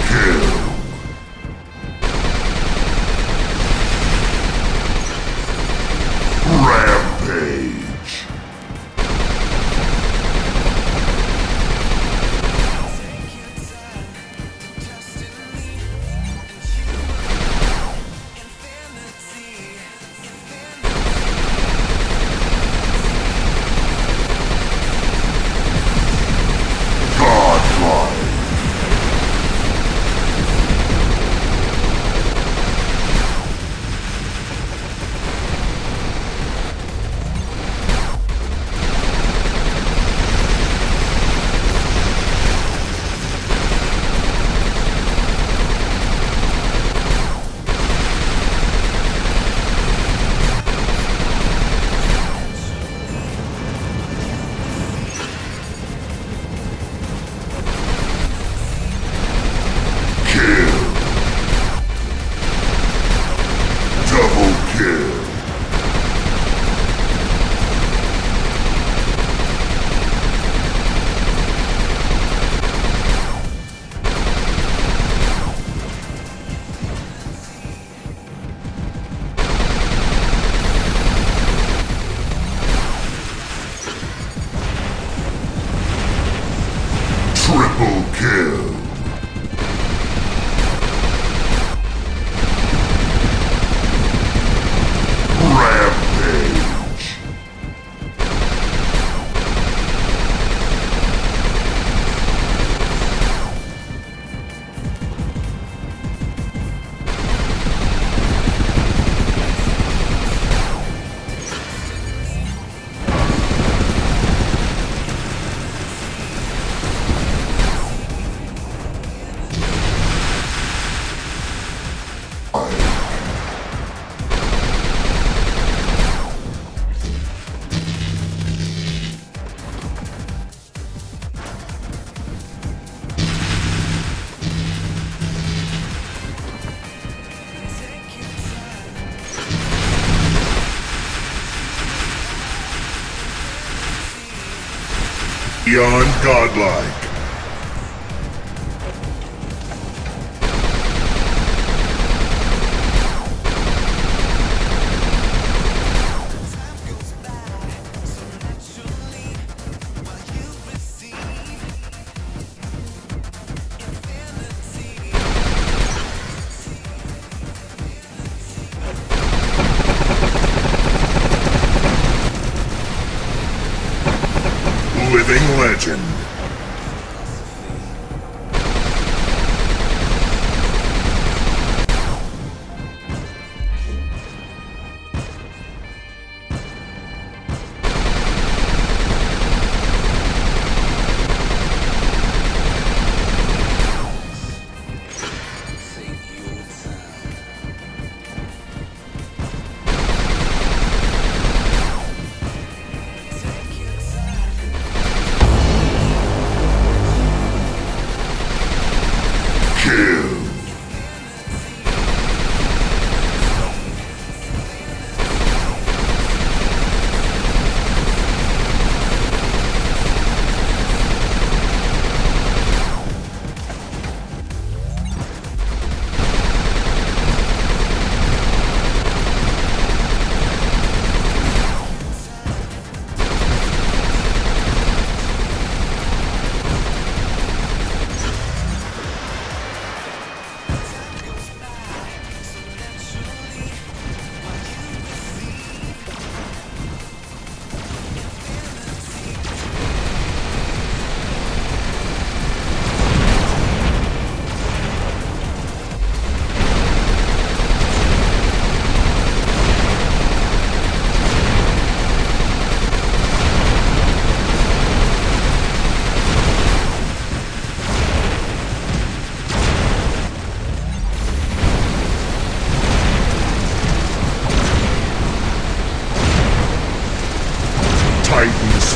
kill. Beyond godlike.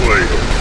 Titan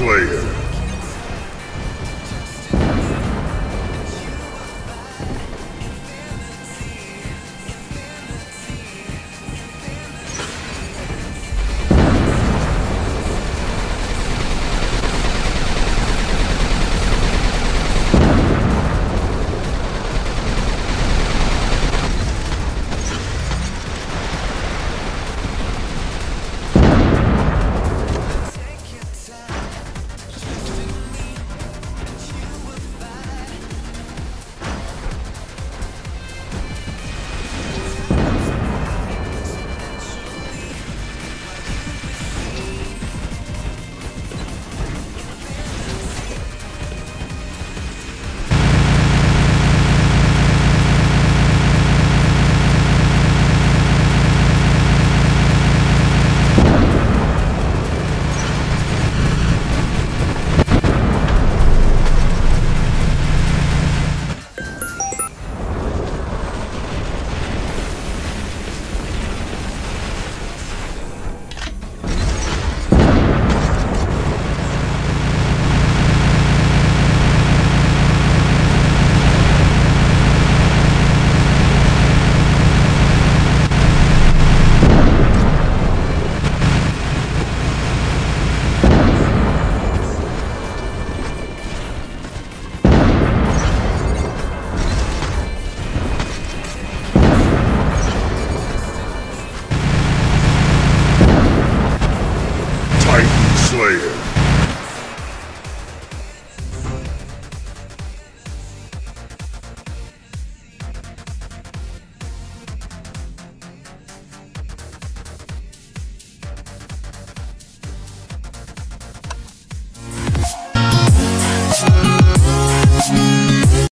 Slayer.